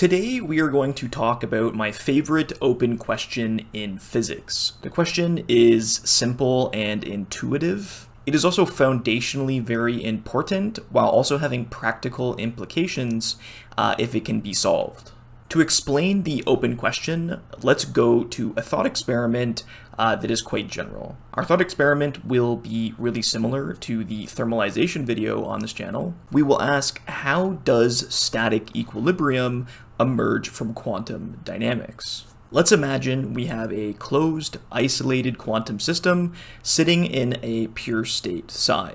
Today we are going to talk about my favorite open question in physics. The question is simple and intuitive. It is also foundationally very important while also having practical implications uh, if it can be solved. To explain the open question, let's go to a thought experiment uh, that is quite general. Our thought experiment will be really similar to the thermalization video on this channel. We will ask, how does static equilibrium emerge from quantum dynamics? Let's imagine we have a closed, isolated quantum system sitting in a pure state psi,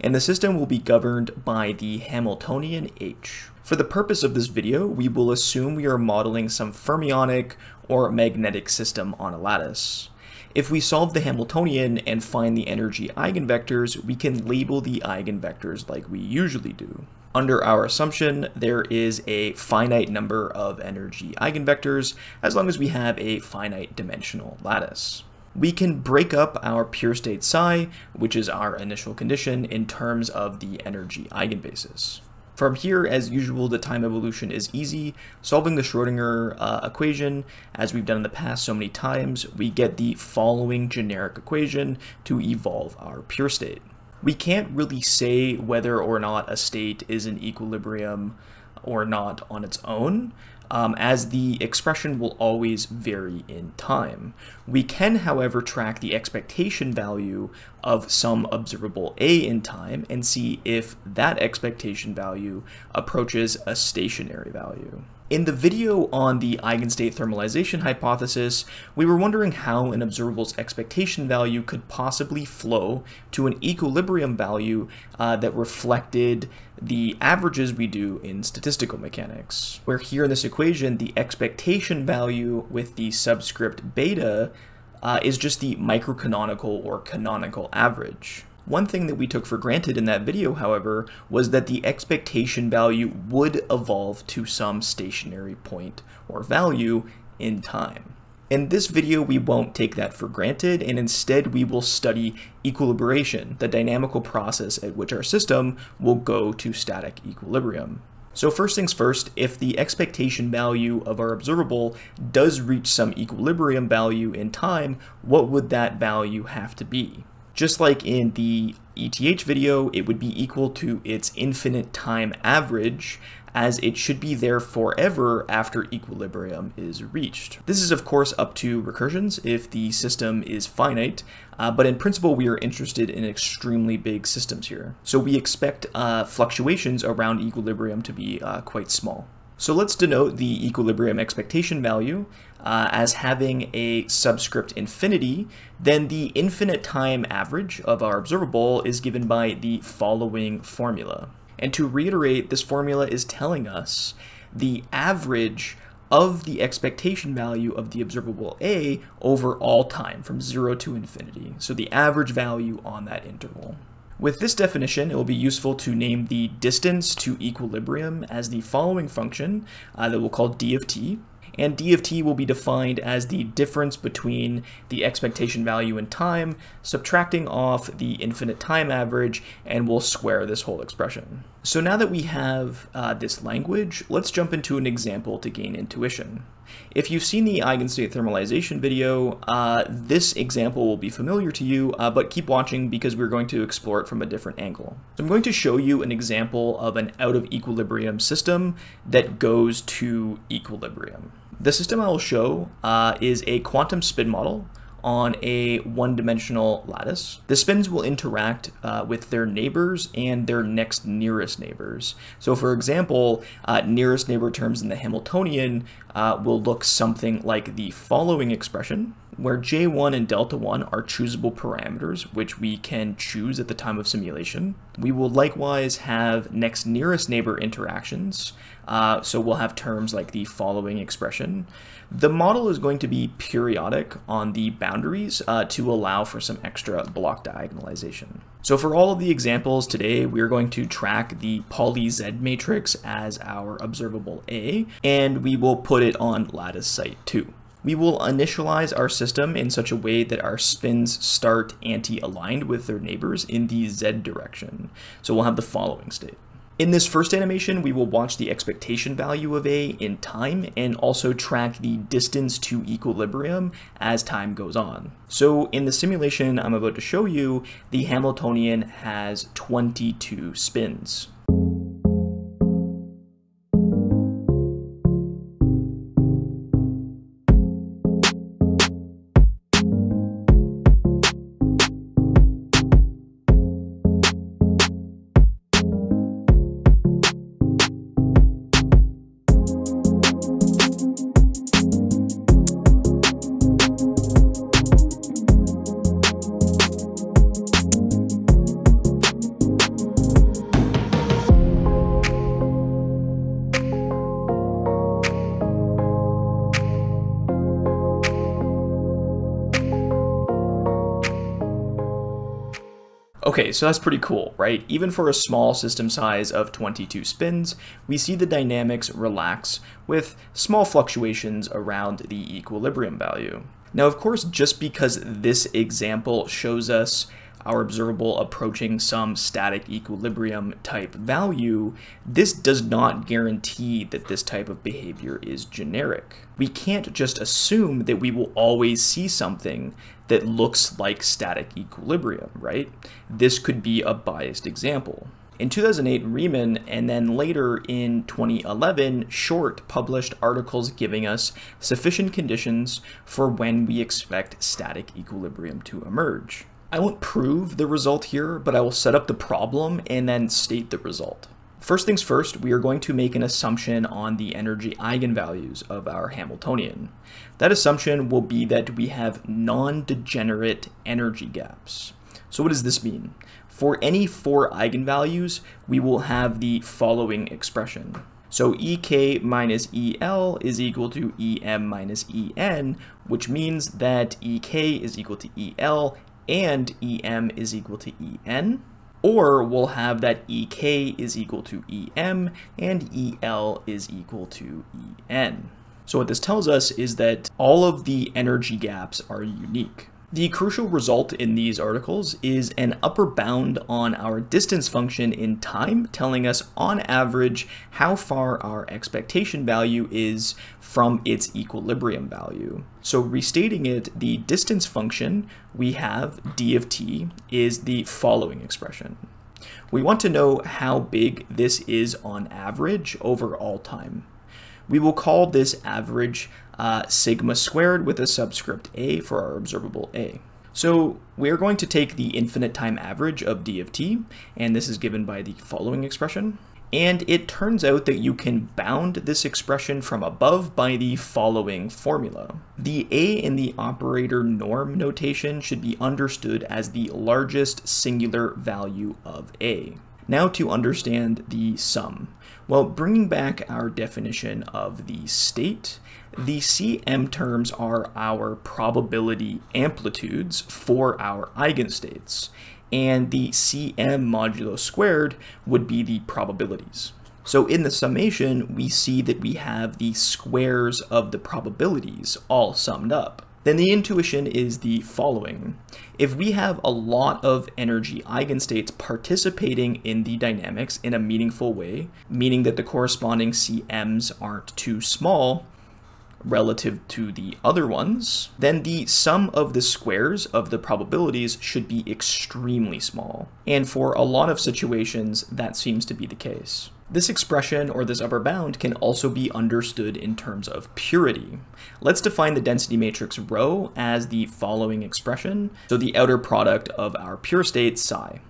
and the system will be governed by the Hamiltonian H. For the purpose of this video, we will assume we are modeling some fermionic or magnetic system on a lattice. If we solve the Hamiltonian and find the energy eigenvectors, we can label the eigenvectors like we usually do. Under our assumption, there is a finite number of energy eigenvectors as long as we have a finite dimensional lattice. We can break up our pure state psi, which is our initial condition, in terms of the energy eigenbasis. From here, as usual, the time evolution is easy. Solving the Schrodinger uh, equation, as we've done in the past so many times, we get the following generic equation to evolve our pure state. We can't really say whether or not a state is in equilibrium or not on its own, um, as the expression will always vary in time. We can, however, track the expectation value of some observable A in time and see if that expectation value approaches a stationary value. In the video on the eigenstate thermalization hypothesis, we were wondering how an observable's expectation value could possibly flow to an equilibrium value uh, that reflected the averages we do in statistical mechanics, where here in this equation, the expectation value with the subscript beta uh, is just the microcanonical or canonical average. One thing that we took for granted in that video, however, was that the expectation value would evolve to some stationary point or value in time. In this video, we won't take that for granted, and instead we will study equilibration, the dynamical process at which our system will go to static equilibrium. So first things first, if the expectation value of our observable does reach some equilibrium value in time, what would that value have to be? Just like in the ETH video, it would be equal to its infinite time average, as it should be there forever after equilibrium is reached. This is of course up to recursions if the system is finite, uh, but in principle we are interested in extremely big systems here. So we expect uh, fluctuations around equilibrium to be uh, quite small. So let's denote the equilibrium expectation value uh, as having a subscript infinity, then the infinite time average of our observable is given by the following formula. And to reiterate, this formula is telling us the average of the expectation value of the observable A over all time from 0 to infinity. So the average value on that interval. With this definition, it will be useful to name the distance to equilibrium as the following function uh, that we'll call d of t, and d of t will be defined as the difference between the expectation value in time, subtracting off the infinite time average, and we'll square this whole expression. So now that we have uh, this language, let's jump into an example to gain intuition. If you've seen the eigenstate thermalization video, uh, this example will be familiar to you, uh, but keep watching because we're going to explore it from a different angle. So I'm going to show you an example of an out of equilibrium system that goes to equilibrium. The system I will show uh, is a quantum spin model on a one-dimensional lattice. The spins will interact uh, with their neighbors and their next nearest neighbors. So for example, uh, nearest neighbor terms in the Hamiltonian uh, will look something like the following expression, where J1 and delta 1 are choosable parameters, which we can choose at the time of simulation. We will likewise have next nearest neighbor interactions, uh, so we'll have terms like the following expression. The model is going to be periodic on the boundaries uh, to allow for some extra block diagonalization. So for all of the examples today, we're going to track the Pauli Z matrix as our observable A, and we will put it on lattice site 2. We will initialize our system in such a way that our spins start anti-aligned with their neighbors in the z direction. So we'll have the following state. In this first animation, we will watch the expectation value of A in time and also track the distance to equilibrium as time goes on. So in the simulation I'm about to show you, the Hamiltonian has 22 spins. Okay, so that's pretty cool, right? Even for a small system size of 22 spins, we see the dynamics relax with small fluctuations around the equilibrium value. Now, of course, just because this example shows us our observable approaching some static equilibrium type value, this does not guarantee that this type of behavior is generic. We can't just assume that we will always see something that looks like static equilibrium, right? This could be a biased example. In 2008, Reimann, and then later in 2011, Short published articles giving us sufficient conditions for when we expect static equilibrium to emerge. I won't prove the result here, but I will set up the problem and then state the result. First things first, we are going to make an assumption on the energy eigenvalues of our Hamiltonian. That assumption will be that we have non-degenerate energy gaps. So what does this mean? For any four eigenvalues, we will have the following expression. So EK minus EL is equal to EM minus EN, which means that EK is equal to EL and EM is equal to EN, or we'll have that EK is equal to EM and EL is equal to EN. So what this tells us is that all of the energy gaps are unique. The crucial result in these articles is an upper bound on our distance function in time, telling us on average how far our expectation value is from its equilibrium value. So restating it, the distance function we have, d of t, is the following expression. We want to know how big this is on average over all time. We will call this average uh, sigma squared with a subscript a for our observable a. So we're going to take the infinite time average of d of t, and this is given by the following expression. And it turns out that you can bound this expression from above by the following formula. The a in the operator norm notation should be understood as the largest singular value of a. Now to understand the sum. Well, bringing back our definition of the state, the CM terms are our probability amplitudes for our eigenstates, and the CM modulo squared would be the probabilities. So in the summation, we see that we have the squares of the probabilities all summed up then the intuition is the following. If we have a lot of energy eigenstates participating in the dynamics in a meaningful way, meaning that the corresponding CMs aren't too small relative to the other ones, then the sum of the squares of the probabilities should be extremely small. And for a lot of situations, that seems to be the case. This expression, or this upper bound, can also be understood in terms of purity. Let's define the density matrix rho as the following expression, so the outer product of our pure state psi.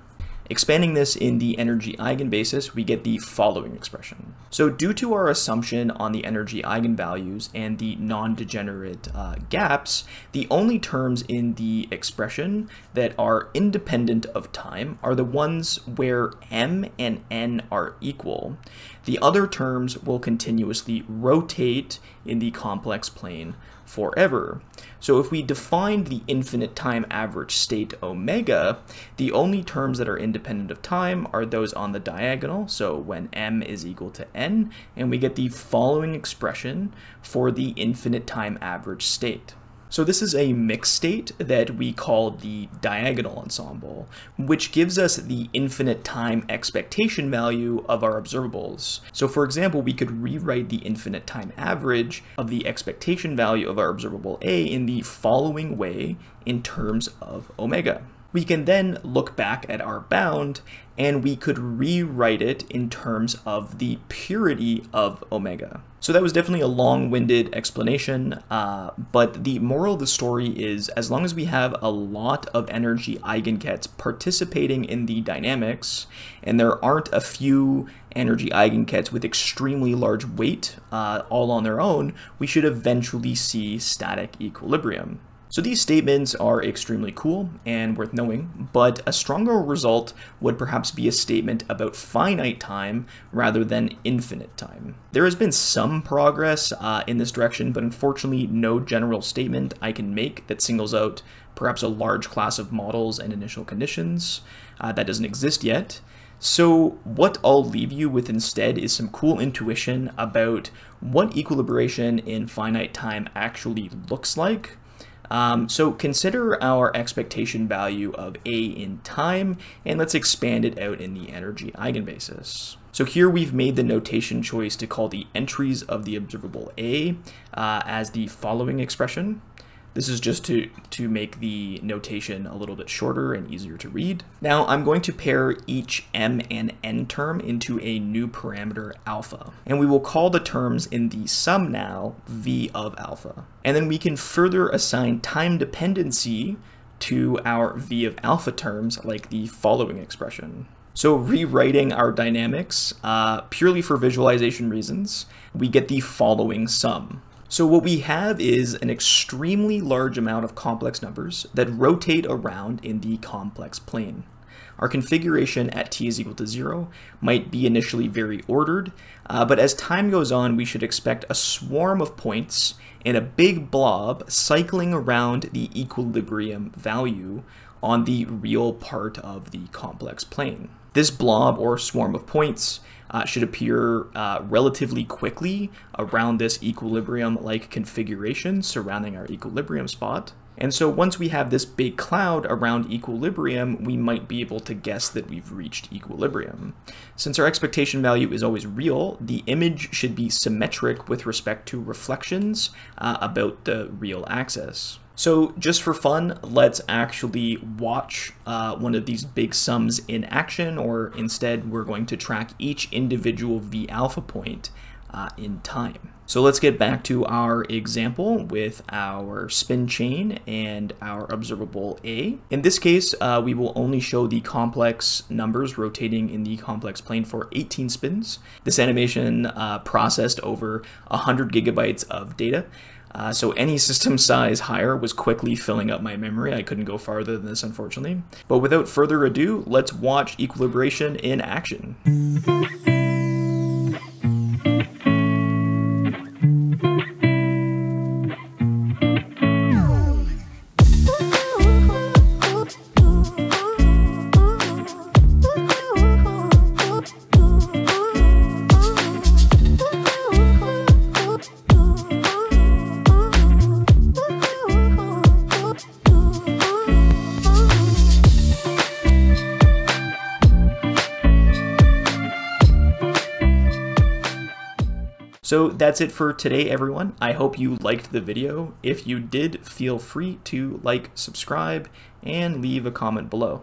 Expanding this in the energy eigenbasis, we get the following expression. So due to our assumption on the energy eigenvalues and the non-degenerate uh, gaps, the only terms in the expression that are independent of time are the ones where m and n are equal. The other terms will continuously rotate in the complex plane forever. So if we define the infinite time average state omega, the only terms that are independent of time are those on the diagonal, so when m is equal to n, and we get the following expression for the infinite time average state. So this is a mixed state that we call the diagonal ensemble, which gives us the infinite time expectation value of our observables. So for example, we could rewrite the infinite time average of the expectation value of our observable A in the following way in terms of omega. We can then look back at our bound and we could rewrite it in terms of the purity of omega. So that was definitely a long-winded explanation, uh, but the moral of the story is as long as we have a lot of energy eigenkets participating in the dynamics, and there aren't a few energy eigenkets with extremely large weight uh, all on their own, we should eventually see static equilibrium. So these statements are extremely cool and worth knowing, but a stronger result would perhaps be a statement about finite time rather than infinite time. There has been some progress uh, in this direction, but unfortunately no general statement I can make that singles out perhaps a large class of models and initial conditions. Uh, that doesn't exist yet. So what I'll leave you with instead is some cool intuition about what equilibration in finite time actually looks like, um, so consider our expectation value of A in time, and let's expand it out in the energy eigenbasis. So here we've made the notation choice to call the entries of the observable A uh, as the following expression. This is just to, to make the notation a little bit shorter and easier to read. Now I'm going to pair each m and n term into a new parameter alpha. And we will call the terms in the sum now v of alpha. And then we can further assign time dependency to our v of alpha terms like the following expression. So rewriting our dynamics uh, purely for visualization reasons, we get the following sum. So what we have is an extremely large amount of complex numbers that rotate around in the complex plane. Our configuration at t is equal to zero might be initially very ordered, uh, but as time goes on, we should expect a swarm of points in a big blob cycling around the equilibrium value on the real part of the complex plane. This blob or swarm of points uh, should appear uh, relatively quickly around this equilibrium-like configuration surrounding our equilibrium spot. And so once we have this big cloud around equilibrium, we might be able to guess that we've reached equilibrium. Since our expectation value is always real, the image should be symmetric with respect to reflections uh, about the real axis. So just for fun, let's actually watch uh, one of these big sums in action, or instead we're going to track each individual V alpha point uh, in time. So let's get back to our example with our spin chain and our observable A. In this case, uh, we will only show the complex numbers rotating in the complex plane for 18 spins. This animation uh, processed over 100 gigabytes of data. Uh, so any system size higher was quickly filling up my memory. I couldn't go farther than this, unfortunately. But without further ado, let's watch equilibration in action. So that's it for today, everyone. I hope you liked the video. If you did, feel free to like, subscribe, and leave a comment below.